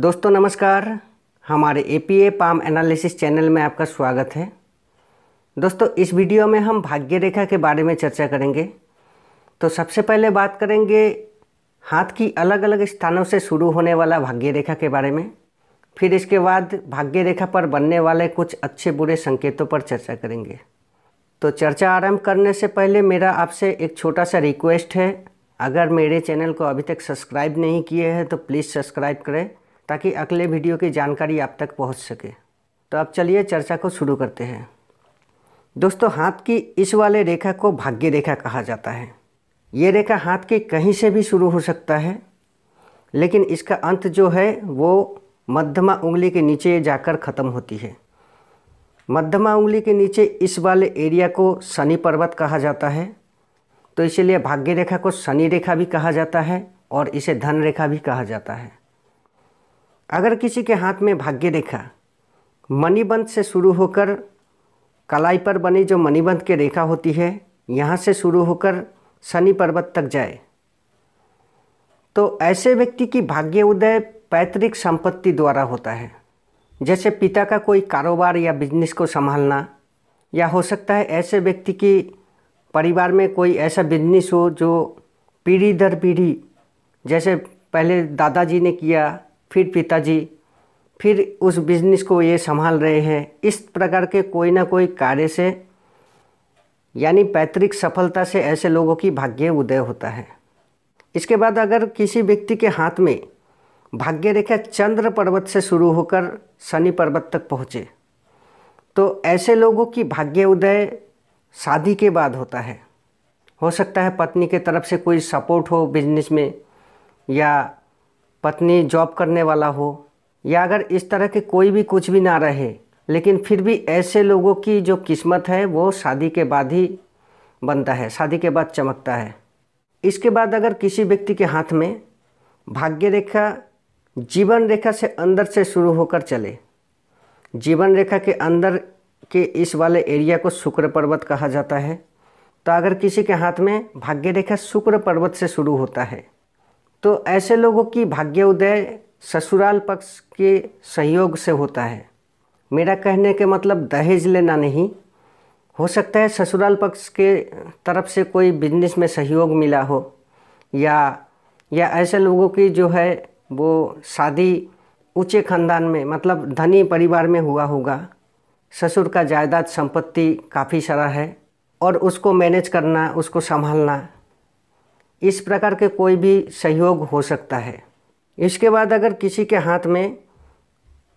दोस्तों, नमस्कार। हमारे A P A palm analysis channel में आपका स्वागत है। दोस्तों, इस वीडियो में हम भाग्य रेखा के बारे में चर्चा करेंगे। तो सबसे पहले बात करेंगे हाथ की अलग अलग स्थानों से शुरू होने वाला भाग्य रेखा के बारे में। फिर इसके बाद भाग्य रेखा पर बनने वाले कुछ अच्छे बुरे संकेतों पर चर्चा करेंगे। तो चर्चा आरंभ करने से पहले मेरा आपसे एक छोटा सा रिक्वेस्ट है। अगर मेरे चैनल को अभी तक सब्सक्राइब नहीं किए हैं तो प्लीज़ सब्सक्राइब करें। ताकि अगले वीडियो की जानकारी आप तक पहुँच सके। तो अब चलिए चर्चा को शुरू करते हैं। दोस्तों, हाथ की इस वाले रेखा को भाग्य रेखा कहा जाता है। ये रेखा हाथ के कहीं से भी शुरू हो सकता है, लेकिन इसका अंत जो है, वो मध्यमा उंगली के नीचे जाकर ख़त्म होती है। मध्यमा उंगली के नीचे इस वाले एरिया को शनि पर्वत कहा जाता है। तो इसीलिए भाग्य रेखा को शनि रेखा भी कहा जाता है और इसे धन रेखा भी कहा जाता है। अगर किसी के हाथ में भाग्य रेखा मणिबंध से शुरू होकर कलाई पर बनी जो मणिबंध की रेखा होती है, यहाँ से शुरू होकर शनि पर्वत तक जाए तो ऐसे व्यक्ति की भाग्य उदय पैतृक संपत्ति द्वारा होता है। जैसे पिता का कोई कारोबार या बिज़नेस को संभालना, या हो सकता है ऐसे व्यक्ति की परिवार में कोई ऐसा बिज़नेस हो जो पीढ़ी दर पीढ़ी, जैसे पहले दादाजी ने किया फिर पिताजी, फिर उस बिज़नेस को ये संभाल रहे हैं। इस प्रकार के कोई ना कोई कार्य से, यानी पैतृक सफलता से ऐसे लोगों की भाग्य उदय होता है। इसके बाद अगर किसी व्यक्ति के हाथ में भाग्य रेखा चंद्र पर्वत से शुरू होकर शनि पर्वत तक पहुँचे तो ऐसे लोगों की भाग्य उदय शादी के बाद होता है। हो सकता है पत्नी के तरफ़ से कोई सपोर्ट हो बिज़नेस में, या पत्नी जॉब करने वाला हो, या अगर इस तरह के कोई भी कुछ भी ना रहे, लेकिन फिर भी ऐसे लोगों की जो किस्मत है, वो शादी के बाद ही बनता है, शादी के बाद चमकता है। इसके बाद अगर किसी व्यक्ति के हाथ में भाग्य रेखा, जीवन रेखा से अंदर से शुरू होकर चले, जीवन रेखा के अंदर के इस वाले एरिया को शुक्र पर्वत कहा जाता है तो अगर किसी के हाथ में भाग्य रेखा शुक्र पर्वत से शुरू होता है तो ऐसे लोगों की भाग्य उदय ससुराल पक्ष के सहयोग से होता है। मेरा कहने के मतलब दहेज लेना नहीं। हो सकता है ससुराल पक्ष के तरफ़ से कोई बिज़नेस में सहयोग मिला हो, या या ऐसे लोगों की जो है वो शादी ऊँचे खानदान में मतलब धनी परिवार में हुआ होगा। ससुर का जायदाद संपत्ति काफ़ी सारा है, और उसको मैनेज करना, उसको संभालना इस प्रकार के कोई भी सहयोग हो सकता है। इसके बाद अगर किसी के हाथ में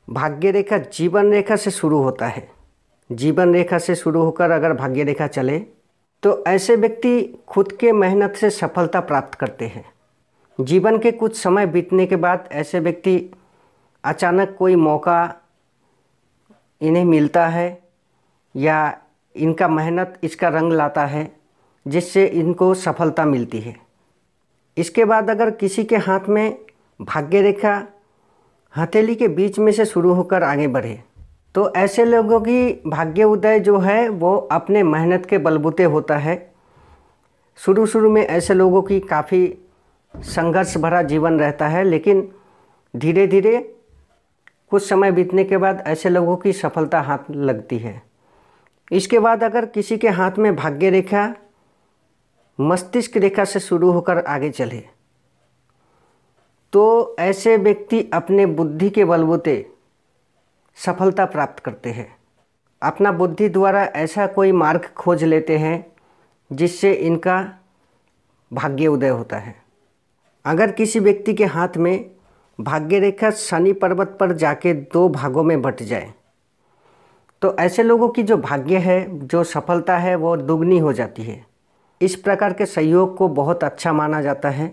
भाग्य रेखा, जीवन रेखा से शुरू होता है, जीवन रेखा से शुरू होकर अगर भाग्य रेखा चले तो ऐसे व्यक्ति खुद के मेहनत से सफलता प्राप्त करते हैं। जीवन के कुछ समय बीतने के बाद ऐसे व्यक्ति अचानक कोई मौका इन्हें मिलता है या इनका मेहनत, इसका रंग लाता है, जिससे इनको सफलता मिलती है। इसके बाद अगर किसी के हाथ में भाग्य रेखा हथेली के बीच में से शुरू होकर आगे बढ़े तो ऐसे लोगों की भाग्य उदय जो है, वो अपने मेहनत के बलबूते होता है। शुरू शुरू में ऐसे लोगों की काफ़ी संघर्ष भरा जीवन रहता है, लेकिन धीरे धीरे कुछ समय बीतने के बाद ऐसे लोगों की सफलता हाथ लगती है। इसके बाद अगर किसी के हाथ में भाग्य रेखा मस्तिष्क रेखा से शुरू होकर आगे चले। तो ऐसे व्यक्ति अपने बुद्धि के बलबूते सफलता प्राप्त करते हैं। अपना बुद्धि द्वारा ऐसा कोई मार्ग खोज लेते हैं, जिससे इनका भाग्य उदय होता है। अगर किसी व्यक्ति के हाथ में भाग्य रेखा शनि पर्वत पर जाके दो भागों में बट जाए तो ऐसे लोगों की जो भाग्य है, जो सफलता है, वो दुगनी हो जाती है। इस प्रकार के सहयोग को बहुत अच्छा माना जाता है।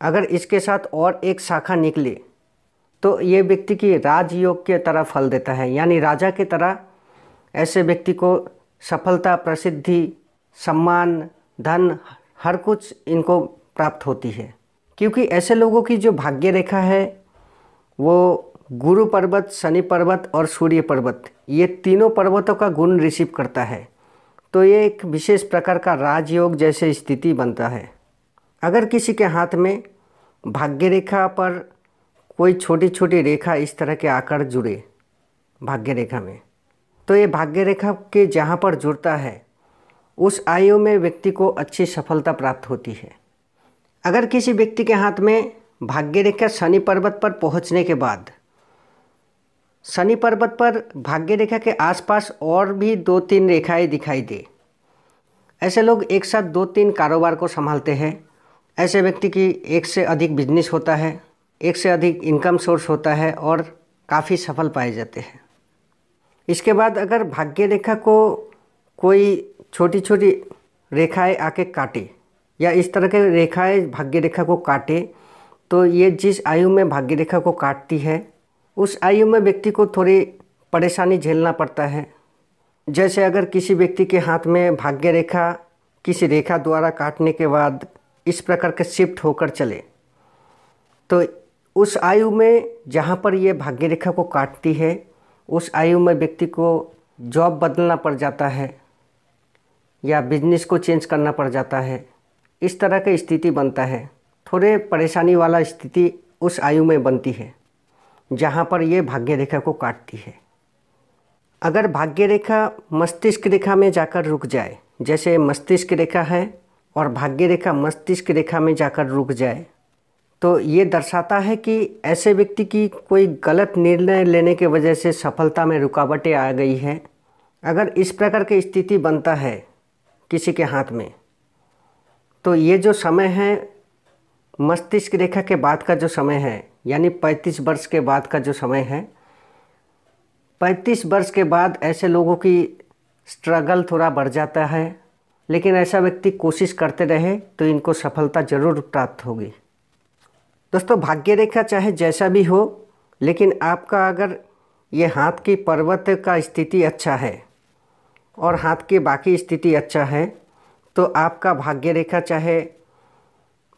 अगर इसके साथ और एक शाखा निकले तो ये व्यक्ति की राजयोग के तरह फल देता है। यानी राजा के तरह ऐसे व्यक्ति को सफलता, प्रसिद्धि, सम्मान, धन, हर कुछ इनको प्राप्त होती है। क्योंकि ऐसे लोगों की जो भाग्य रेखा है, वो गुरु पर्वत, शनि पर्वत और सूर्य पर्वत, ये तीनों पर्वतों का गुण रिसीव करता है। तो ये एक विशेष प्रकार का राजयोग जैसे स्थिति बनता है। अगर किसी के हाथ में भाग्य रेखा पर कोई छोटी छोटी रेखा इस तरह के आकर जुड़े भाग्य रेखा में तो ये भाग्य रेखा के जहाँ पर जुड़ता है, उस आयु में व्यक्ति को अच्छी सफलता प्राप्त होती है। अगर किसी व्यक्ति के हाथ में भाग्य रेखा शनि पर्वत पर पहुँचने के बाद शनि पर्वत पर भाग्य रेखा के आसपास और भी दो तीन रेखाएँ दिखाई दे। ऐसे लोग एक साथ दो तीन कारोबार को संभालते हैं। ऐसे व्यक्ति की एक से अधिक बिज़नेस होता है, एक से अधिक इनकम सोर्स होता है और काफ़ी सफल पाए जाते हैं। इसके बाद अगर भाग्य रेखा को कोई छोटी छोटी रेखाएँ आके काटे या इस तरह के रेखाएँ भाग्य रेखा को काटे तो ये जिस आयु में भाग्य रेखा को काटती है उस आयु में व्यक्ति को थोड़ी परेशानी झेलना पड़ता है। जैसे अगर किसी व्यक्ति के हाथ में भाग्य रेखा किसी रेखा द्वारा काटने के बाद इस प्रकार के शिफ्ट होकर चले तो उस आयु में जहाँ पर ये भाग्य रेखा को काटती है, उस आयु में व्यक्ति को जॉब बदलना पड़ जाता है या बिज़नेस को चेंज करना पड़ जाता है। इस तरह की स्थिति बनता है। थोड़े परेशानी वाला स्थिति उस आयु में बनती है। जहाँ पर ये भाग्य रेखा को काटती है। अगर भाग्य रेखा मस्तिष्क रेखा में जाकर रुक जाए, जैसे मस्तिष्क रेखा है और भाग्य रेखा मस्तिष्क रेखा में जाकर रुक जाए तो ये दर्शाता है कि ऐसे व्यक्ति की कोई गलत निर्णय लेने के वजह से सफलता में रुकावटें आ गई है। अगर इस प्रकार की स्थिति बनता है किसी के हाथ में तो ये जो समय है, मस्तिष्क रेखा के बाद का जो समय है यानी 35 वर्ष के बाद का जो समय है 35 वर्ष के बाद ऐसे लोगों की स्ट्रगल थोड़ा बढ़ जाता है, लेकिन ऐसा व्यक्ति कोशिश करते रहे तो इनको सफलता ज़रूर प्राप्त होगी। दोस्तों, भाग्य रेखा चाहे जैसा भी हो, लेकिन आपका अगर ये हाथ की पर्वत का स्थिति अच्छा है और हाथ की बाकी स्थिति अच्छा है तो आपका भाग्य रेखा चाहे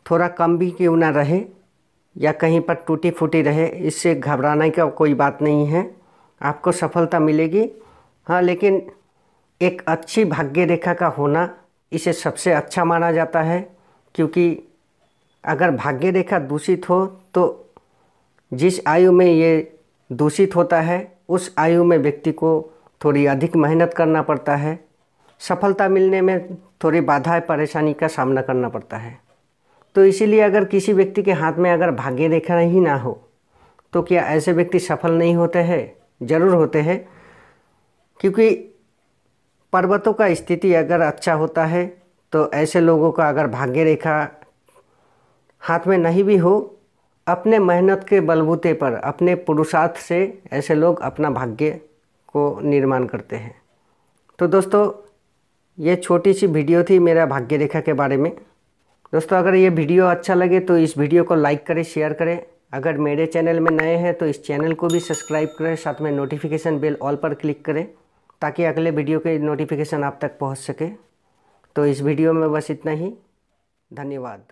थोड़ा कम भी क्यों ना रहे या कहीं पर टूटी फूटी रहे, इससे घबराने का कोई बात नहीं है। आपको सफलता मिलेगी। हाँ लेकिन एक अच्छी भाग्य रेखा का होना इसे सबसे अच्छा माना जाता है, क्योंकि अगर भाग्य रेखा दूषित हो तो जिस आयु में ये दूषित होता है, उस आयु में व्यक्ति को थोड़ी अधिक मेहनत करना पड़ता है। सफलता मिलने में थोड़ी बाधाएँ, परेशानी का सामना करना पड़ता है। तो इसीलिए अगर किसी व्यक्ति के हाथ में अगर भाग्य रेखा ही ना हो तो क्या ऐसे व्यक्ति सफल नहीं होते हैं? ज़रूर होते हैं। क्योंकि पर्वतों का स्थिति अगर अच्छा होता है तो ऐसे लोगों का अगर भाग्य रेखा हाथ में नहीं भी हो, अपने मेहनत के बलबूते पर, अपने पुरुषार्थ से ऐसे लोग अपना भाग्य को निर्माण करते हैं। तो दोस्तों, ये छोटी सी वीडियो थी मेरा भाग्य रेखा के बारे में। दोस्तों, अगर ये वीडियो अच्छा लगे तो इस वीडियो को लाइक करें, शेयर करें। अगर मेरे चैनल में नए हैं तो इस चैनल को भी सब्सक्राइब करें, साथ में नोटिफिकेशन बेल ऑल पर क्लिक करें, ताकि अगले वीडियो के नोटिफिकेशन आप तक पहुँच सके। तो इस वीडियो में बस इतना ही। धन्यवाद।